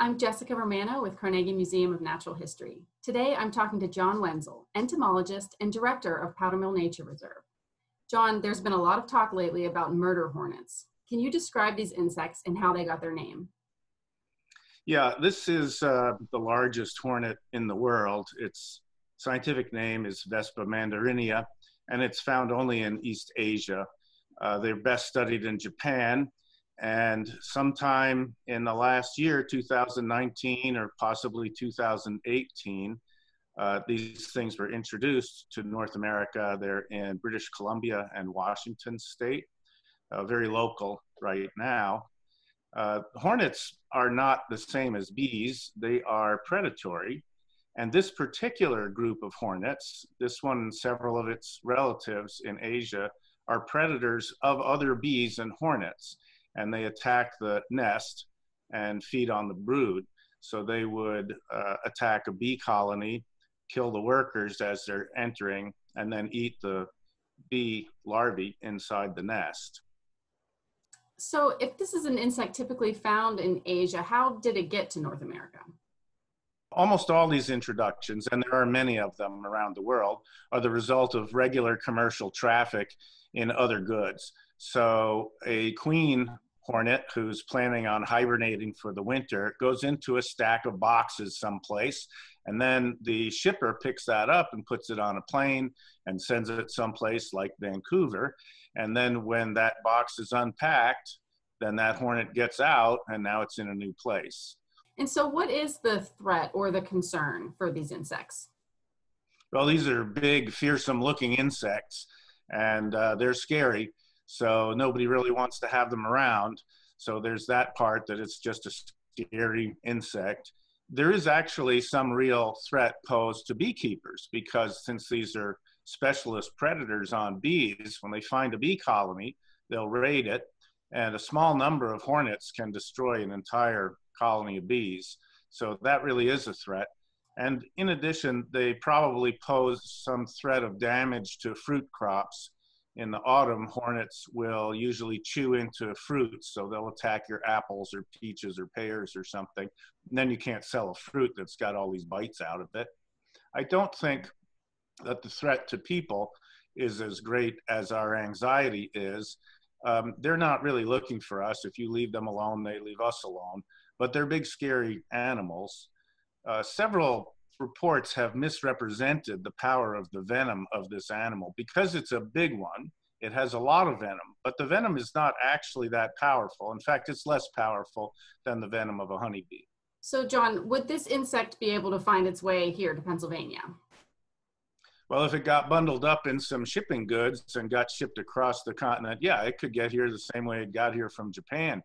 I'm Jessica Romano with Carnegie Museum of Natural History. Today I'm talking to John Wenzel, entomologist and director of Powdermill Nature Reserve. John, there's been a lot of talk lately about murder hornets. Can you describe these insects and how they got their name? Yeah, this is uh, the largest hornet in the world. Its scientific name is Vespa mandarinia, and it's found only in East Asia. Uh, they're best studied in Japan, and sometime in the last year, 2019 or possibly 2018, uh, these things were introduced to North America. They're in British Columbia and Washington state, uh, very local right now. Uh, hornets are not the same as bees, they are predatory. And this particular group of hornets, this one and several of its relatives in Asia, are predators of other bees and hornets and they attack the nest and feed on the brood. So they would uh, attack a bee colony, kill the workers as they're entering, and then eat the bee larvae inside the nest. So, if this is an insect typically found in Asia, how did it get to North America? Almost all these introductions, and there are many of them around the world, are the result of regular commercial traffic in other goods. So, a queen hornet who's planning on hibernating for the winter goes into a stack of boxes someplace and then the shipper picks that up and puts it on a plane and sends it someplace like Vancouver. And then when that box is unpacked then that hornet gets out and now it's in a new place. And so what is the threat or the concern for these insects? Well these are big fearsome looking insects and uh, they're scary so nobody really wants to have them around. So there's that part that it's just a scary insect. There is actually some real threat posed to beekeepers because since these are specialist predators on bees, when they find a bee colony, they'll raid it, and a small number of hornets can destroy an entire colony of bees. So that really is a threat. And in addition, they probably pose some threat of damage to fruit crops in the autumn, hornets will usually chew into fruit, So they'll attack your apples or peaches or pears or something. And then you can't sell a fruit that's got all these bites out of it. I don't think that the threat to people is as great as our anxiety is. Um, they're not really looking for us. If you leave them alone, they leave us alone. But they're big, scary animals. Uh, several reports have misrepresented the power of the venom of this animal because it's a big one. It has a lot of venom, but the venom is not actually that powerful. In fact, it's less powerful than the venom of a honeybee. So, John, would this insect be able to find its way here to Pennsylvania? Well, if it got bundled up in some shipping goods and got shipped across the continent, yeah, it could get here the same way it got here from Japan.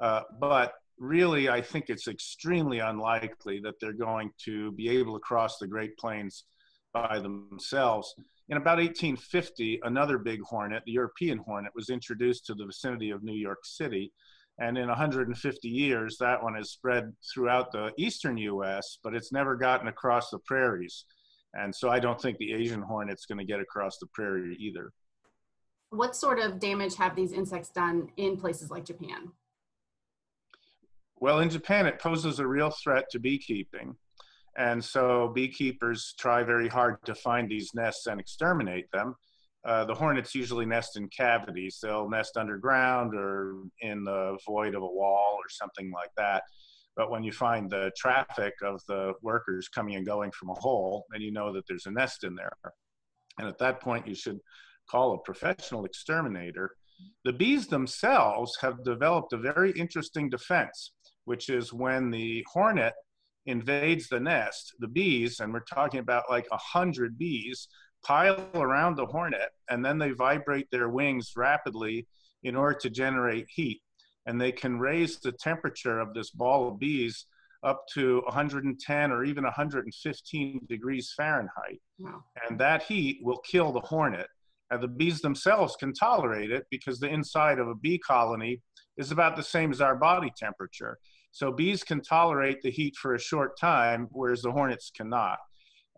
Uh, but really, I think it's extremely unlikely that they're going to be able to cross the Great Plains by themselves. In about 1850, another big hornet, the European hornet, was introduced to the vicinity of New York City. And in 150 years, that one has spread throughout the eastern US, but it's never gotten across the prairies. And so I don't think the Asian hornet's going to get across the prairie either. What sort of damage have these insects done in places like Japan? Well, in Japan, it poses a real threat to beekeeping. And so beekeepers try very hard to find these nests and exterminate them. Uh, the hornets usually nest in cavities. They'll nest underground or in the void of a wall or something like that. But when you find the traffic of the workers coming and going from a hole, then you know that there's a nest in there. And at that point, you should call a professional exterminator. The bees themselves have developed a very interesting defense which is when the hornet invades the nest, the bees, and we're talking about like a hundred bees, pile around the hornet, and then they vibrate their wings rapidly in order to generate heat. And they can raise the temperature of this ball of bees up to 110 or even 115 degrees Fahrenheit. Wow. And that heat will kill the hornet. The bees themselves can tolerate it because the inside of a bee colony is about the same as our body temperature. So bees can tolerate the heat for a short time, whereas the hornets cannot.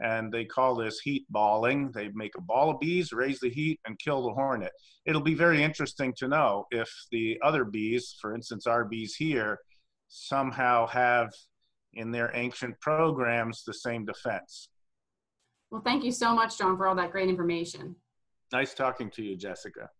And they call this heat balling. They make a ball of bees, raise the heat, and kill the hornet. It'll be very interesting to know if the other bees, for instance, our bees here, somehow have in their ancient programs the same defense. Well, thank you so much, John, for all that great information. Nice talking to you, Jessica.